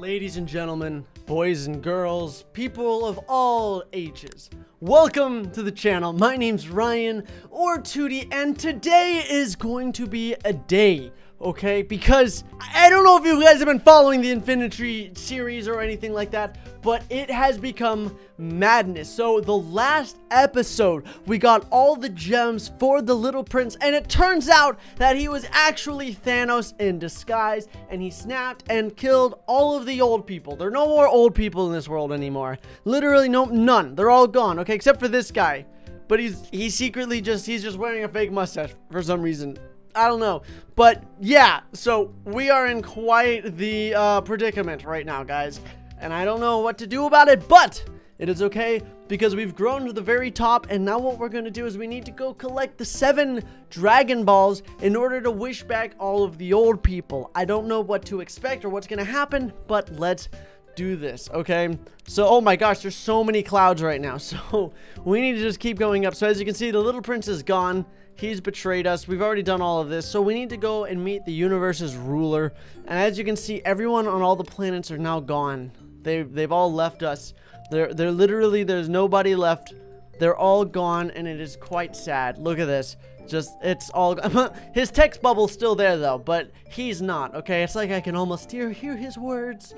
Ladies and gentlemen, boys and girls, people of all ages, welcome to the channel. My name's Ryan or Tewtiy, and today is going to be a day okay? Because I don't know if you guys have been following the Infinitree series or anything like that, but it has become madness. So the last episode, we got all the gems for the Little Prince, and it turns out that he was actually Thanos in disguise, and he snapped and killed all of the old people. There are no more old people in this world anymore. Literally no, none. They're all gone, okay? Except for this guy. But he's he's secretly just he's just wearing a fake mustache for some reason. I don't know. But yeah, so we are in quite the uh, predicament right now, guys. And I don't know what to do about it, but it is okay because we've grown to the very top. And now what we're going to do is we need to go collect the seven Dragon Balls in order to wish back all of the old people. I don't know what to expect or what's going to happen, but let's do this, okay? So, oh my gosh, there's so many clouds right now. So, we need to just keep going up. So, as you can see, the little prince is gone. He's betrayed us. We've already done all of this. So we need to go and meet the universe's ruler. And as you can see, everyone on all the planets are now gone. They, they've all left us. They're, they're literally, there's nobody left. They're all gone, and it is quite sad. Look at this. Just, it's all, his text bubble's still there, though, but he's not, okay? It's like I can almost hear, hear his words.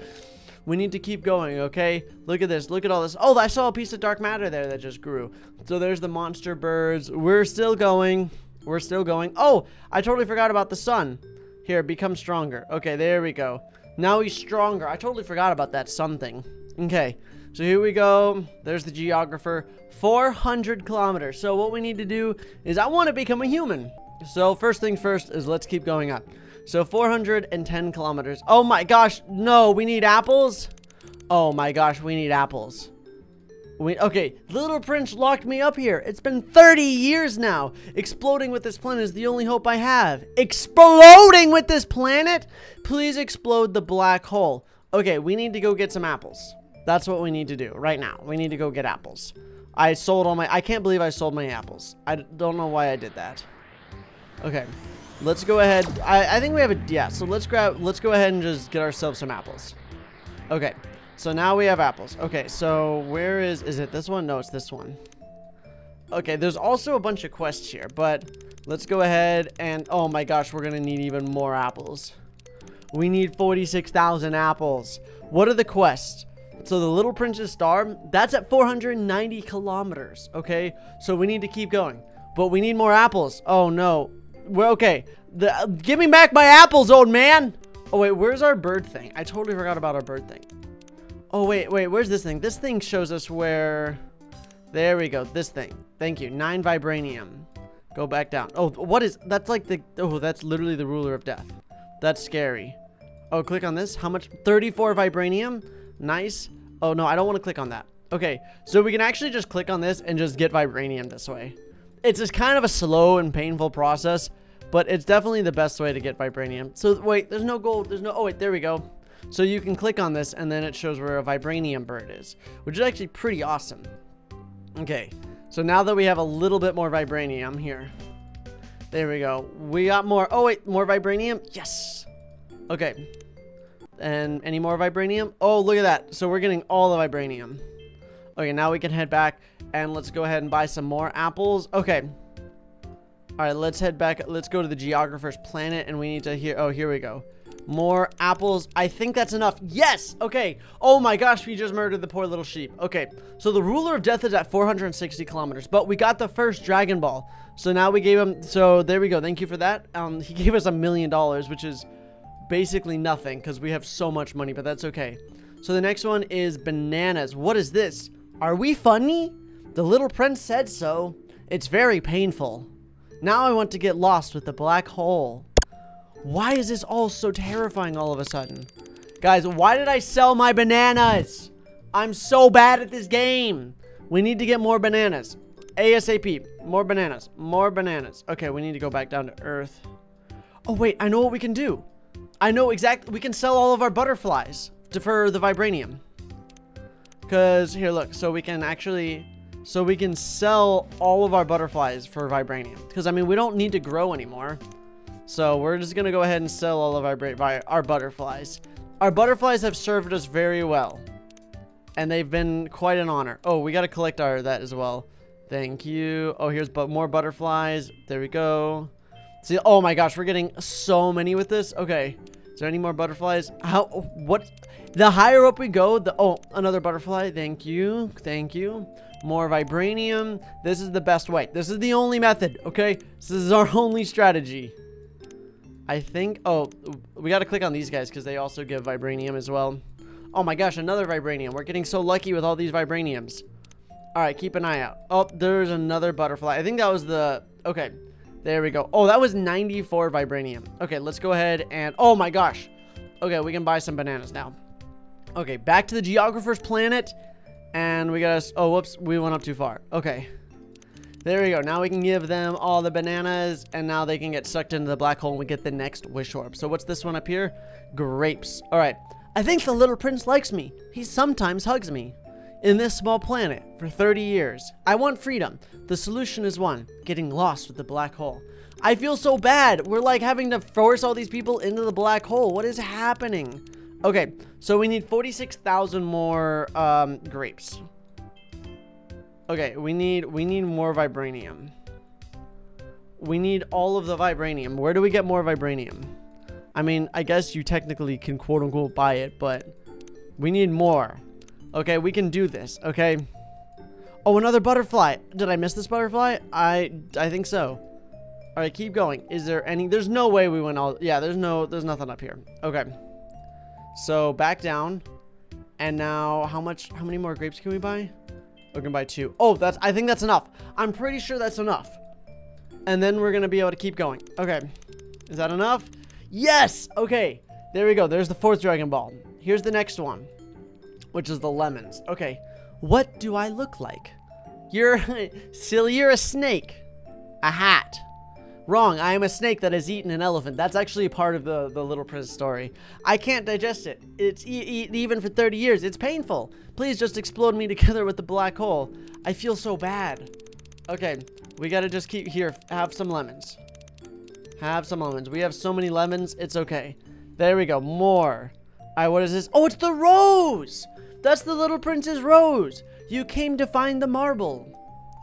We need to keep going, okay? Look at this. Look at all this. Oh, I saw a piece of dark matter there that just grew. So there's the monster birds. We're still going. We're still going. Oh, I totally forgot about the sun. Here, become stronger. Okay, there we go. Now he's stronger. I totally forgot about that sun thing. Okay, so here we go. There's the geographer. 400 kilometers. So what we need to do is I want to become a human. So first thing first is let's keep going up. So 410 kilometers. Oh my gosh, no, we need apples? Oh my gosh, we need apples. We, okay, Little Prince locked me up here. It's been 30 years now. Exploding with this planet is the only hope I have. Exploding with this planet? Please explode the black hole. Okay, we need to go get some apples. That's what we need to do right now. We need to go get apples. I sold all my... I can't believe I sold my apples. I don't know why I did that. Okay, Let's go ahead. I, I think we have a, yeah, so let's grab, let's go ahead and just get ourselves some apples. Okay, so now we have apples. Okay, so where is, is it this one? No, it's this one. Okay, there's also a bunch of quests here, but let's go ahead and, oh my gosh, we're to need even more apples. We need 46,000 apples. What are the quests? So the Little Princess Star, that's at 490 kilometers, okay? So we need to keep going. But we need more apples. Oh no, well, okay. The, uh, give me back my apples, old man. Oh, wait. Where's our bird thing? I totally forgot about our bird thing. Oh, wait. Wait. Where's this thing? This thing shows us where... There we go. This thing. Thank you. Nine vibranium. Go back down. Oh, what is... That's like the... Oh, that's literally the ruler of death. That's scary. Oh, click on this. How much? 34 vibranium. Nice. Oh, no. I don't want to click on that. Okay. So we can actually just click on this and just get vibranium this way. It's just kind of a slow and painful process, but it's definitely the best way to get vibranium. So wait, there's no gold. There's no, oh wait, there we go. So you can click on this and then it shows where a vibranium bird is, which is actually pretty awesome. Okay, so now that we have a little bit more vibranium here, there we go. We got more, oh wait, more vibranium? Yes. Okay. And any more vibranium? Oh, look at that. So we're getting all the vibranium. Okay, now we can head back and let's go ahead and buy some more apples. Okay. All right, let's head back. Let's go to the geographer's planet and we need to hear. Oh, here we go. More apples. I think that's enough. Yes. Okay. Oh my gosh, we just murdered the poor little sheep. Okay. So the ruler of death is at 460 kilometers, but we got the first Dragon Ball. So now we gave him. So there we go. Thank you for that. Um, he gave us a million dollars, which is basically nothing because we have so much money, but that's okay. So the next one is bananas. What is this? Are we funny? The little prince said so. It's very painful. Now I want to get lost with the black hole. Why is this all so terrifying all of a sudden? Guys, why did I sell my bananas? I'm so bad at this game. We need to get more bananas. ASAP. More bananas. More bananas. Okay, we need to go back down to Earth. Oh, wait. I know what we can do. I know exactly. We can sell all of our butterflies to, for the vibranium. Because, here, look. So we can actually so we can sell all of our butterflies for vibranium. Because, I mean, we don't need to grow anymore. So we're just going to go ahead and sell all of our, our butterflies. Our butterflies have served us very well. And they've been quite an honor. Oh, we got to collect our that as well. Thank you. Oh, here's but more butterflies. There we go. See, oh my gosh, we're getting so many with this. Okay. Is there any more butterflies? How, what? The higher up we go, the, oh, another butterfly. Thank you. Thank you. More vibranium. This is the best way. This is the only method, okay? This is our only strategy. I think, oh, we got to click on these guys because they also give vibranium as well. Oh my gosh, another vibranium. We're getting so lucky with all these vibraniums. All right, keep an eye out. Oh, there's another butterfly. I think that was the, okay. There we go. Oh, that was 94 vibranium. Okay, let's go ahead and, oh my gosh. Okay, we can buy some bananas now. Okay, back to the geographer's planet. And we got to, oh, whoops, we went up too far. Okay. There we go. Now we can give them all the bananas, and now they can get sucked into the black hole and we get the next wish orb. So what's this one up here? Grapes. All right. I think the little prince likes me. He sometimes hugs me. In this small planet for 30 years. I want freedom. The solution is one, getting lost with the black hole. I feel so bad. We're like having to force all these people into the black hole. What is happening? Okay, so we need 46,000 more um, grapes. Okay, we need we need more vibranium. We need all of the vibranium. Where do we get more vibranium? I mean, I guess you technically can quote unquote buy it, but we need more. Okay, we can do this, okay? Oh, another butterfly. Did I miss this butterfly? I I think so. All right, keep going. Is there any There's no way we went all Yeah, there's no there's nothing up here. Okay. So, back down. And now how much how many more grapes can we buy? We're gonna buy two. Oh, that's, I think that's enough. I'm pretty sure that's enough. And then we're gonna be able to keep going. Okay. Is that enough? Yes! Okay. There we go. There's the fourth Dragon Ball. Here's the next one. Which is the lemons. Okay. What do I look like? You're, silly, you're a snake. A hat. Wrong, I am a snake that has eaten an elephant. That's actually part of the, the Little Prince story. I can't digest it. It's e e even for 30 years. It's painful. Please just explode me together with the black hole. I feel so bad. Okay, we gotta just keep here. Have some lemons. Have some lemons. We have so many lemons. It's okay. There we go. More. All right, what is this? Oh, it's the rose. That's the Little Prince's rose. You came to find the marble.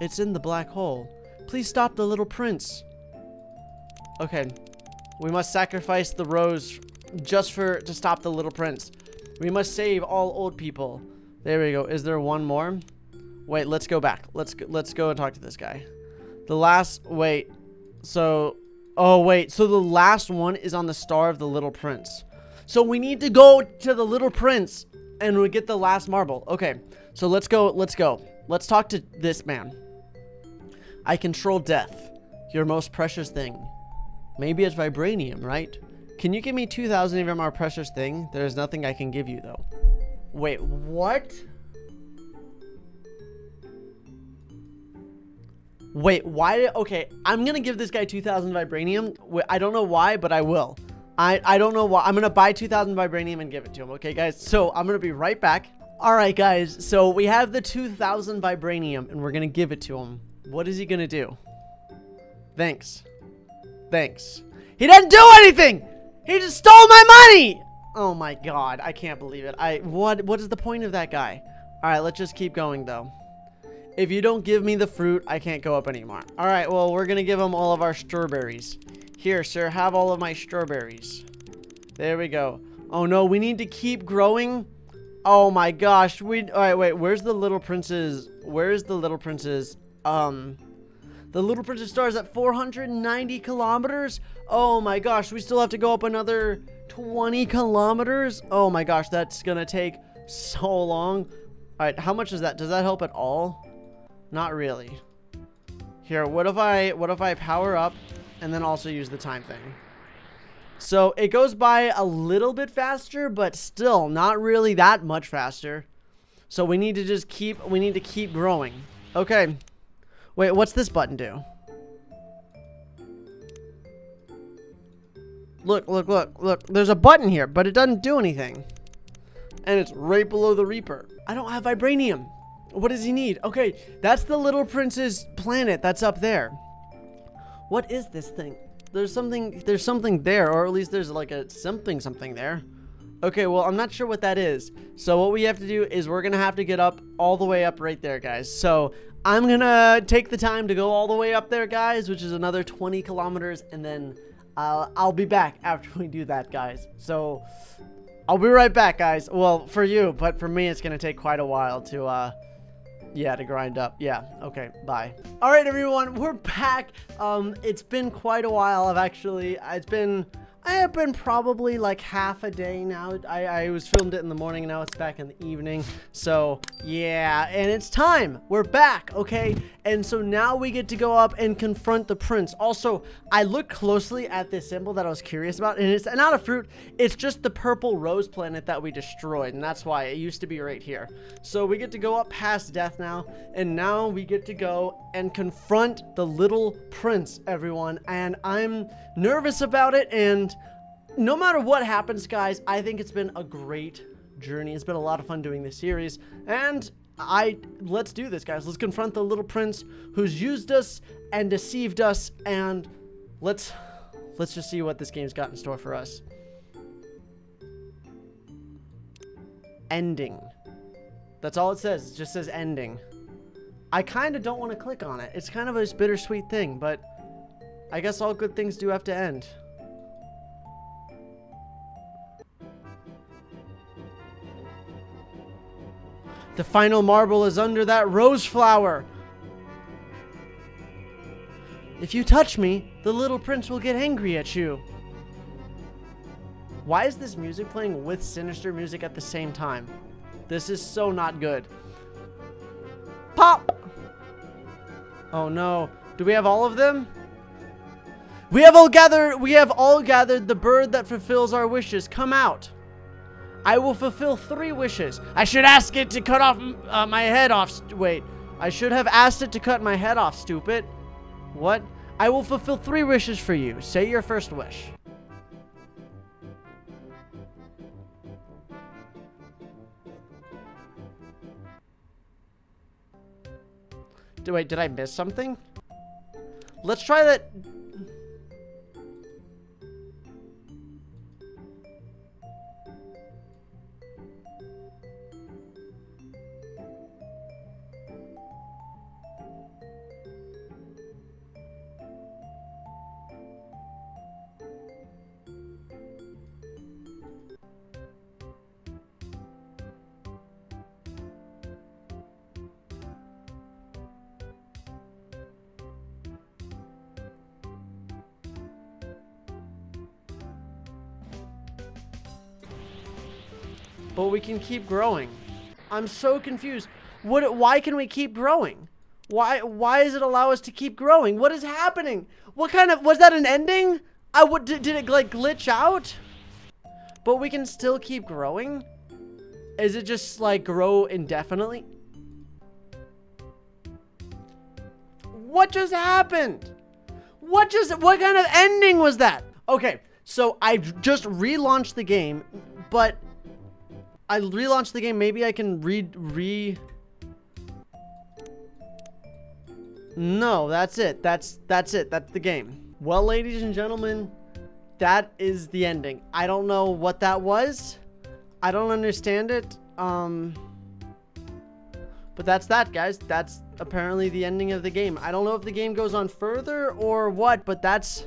It's in the black hole. Please stop the Little Prince. Okay. We must sacrifice the rose just for to stop the little prince. We must save all old people. There we go. Is there one more? Wait, let's go back. Let's go, let's go and talk to this guy. The last wait. So oh wait, so the last one is on the star of the little prince. So we need to go to the little prince and we get the last marble. Okay. So let's go. Let's go. Let's talk to this man. I control death, your most precious thing. Maybe it's vibranium, right? Can you give me 2,000 of your more precious thing? There's nothing I can give you, though. Wait, what? Wait, why? Okay, I'm gonna give this guy 2,000 vibranium. I don't know why, but I will. I, I don't know why. I'm gonna buy 2,000 vibranium and give it to him, okay, guys? So, I'm gonna be right back. Alright, guys, so we have the 2,000 vibranium, and we're gonna give it to him. What is he gonna do? Thanks. Thanks. He didn't do anything! He just stole my money! Oh my god, I can't believe it. I what what is the point of that guy? Alright, let's just keep going though. If you don't give me the fruit, I can't go up anymore. Alright, well, we're gonna give him all of our strawberries. Here, sir, have all of my strawberries. There we go. Oh no, we need to keep growing. Oh my gosh, we alright, wait, where's the little prince's where's the little prince's um the Little Princess Star is at 490 kilometers. Oh my gosh, we still have to go up another 20 kilometers. Oh my gosh, that's gonna take so long. All right, how much is that? Does that help at all? Not really. Here, what if I what if I power up and then also use the time thing? So it goes by a little bit faster, but still not really that much faster. So we need to just keep we need to keep growing. Okay. Wait, what's this button do? Look, look, look, look. There's a button here, but it doesn't do anything. And it's right below the Reaper. I don't have vibranium. What does he need? Okay, that's the little prince's planet that's up there. What is this thing? There's something, there's something there, or at least there's like a something something there. Okay, well, I'm not sure what that is. So what we have to do is we're going to have to get up all the way up right there, guys. So I'm going to take the time to go all the way up there, guys, which is another 20 kilometers, and then uh, I'll be back after we do that, guys. So I'll be right back, guys. Well, for you, but for me, it's going to take quite a while to... Uh, yeah, to grind up. Yeah. Okay. Bye. All right, everyone. We're back. Um, it's been quite a while. I've actually, it's been I have been probably like half a day now. I, I was filmed it in the morning, now it's back in the evening. So, yeah, and it's time. We're back, okay? And so now we get to go up and confront the prince. Also, I looked closely at this symbol that I was curious about, and it's not a fruit. It's just the purple rose planet that we destroyed, and that's why it used to be right here. So we get to go up past death now, and now we get to go and confront the little prince, everyone. And I'm nervous about it, and no matter what happens, guys, I think it's been a great journey. It's been a lot of fun doing this series, and I let's do this, guys. Let's confront the little prince who's used us and deceived us, and let's let's just see what this game's got in store for us. Ending. That's all it says. It just says ending. I kind of don't want to click on it. It's kind of a bittersweet thing, but I guess all good things do have to end. The final marble is under that rose flower. If you touch me, the little prince will get angry at you. Why is this music playing with sinister music at the same time? This is so not good. Pop! Oh no. Do we have all of them? We have all gathered we have all gathered the bird that fulfills our wishes. Come out. I will fulfill three wishes. I should ask it to cut off uh, my head off. Wait. I should have asked it to cut my head off, stupid. What? I will fulfill three wishes for you. Say your first wish. Wait, did I miss something? Let's try that but we can keep growing. I'm so confused. What? Why can we keep growing? Why? Why does it allow us to keep growing? What is happening? What kind of? Was that an ending? I would. Did, did it like glitch out? But we can still keep growing. Is it just like grow indefinitely? What just happened? What just? What kind of ending was that? Okay, so I just relaunched the game, but I relaunched the game. Maybe I can re... re... No, that's it. That's that's it. That's the game. Well, ladies and gentlemen, that is the ending. I don't know what that was. I don't understand it. Um, but that's that, guys. That's apparently the ending of the game. I don't know if the game goes on further or what, but that's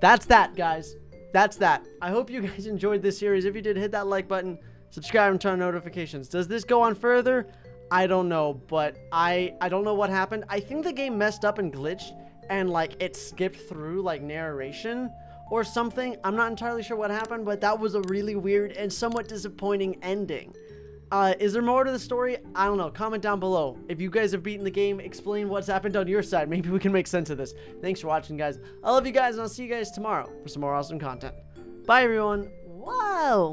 that's that, guys. That's that. I hope you guys enjoyed this series. If you did, hit that like button subscribe and turn on notifications. Does this go on further? I don't know, but I I don't know what happened. I think the game messed up and glitched and like it skipped through like narration or something. I'm not entirely sure what happened, but that was a really weird and somewhat disappointing ending. Uh, is there more to the story? I don't know. Comment down below. If you guys have beaten the game, explain what's happened on your side. Maybe we can make sense of this. Thanks for watching, guys. I love you guys, and I'll see you guys tomorrow for some more awesome content. Bye, everyone. Whoa!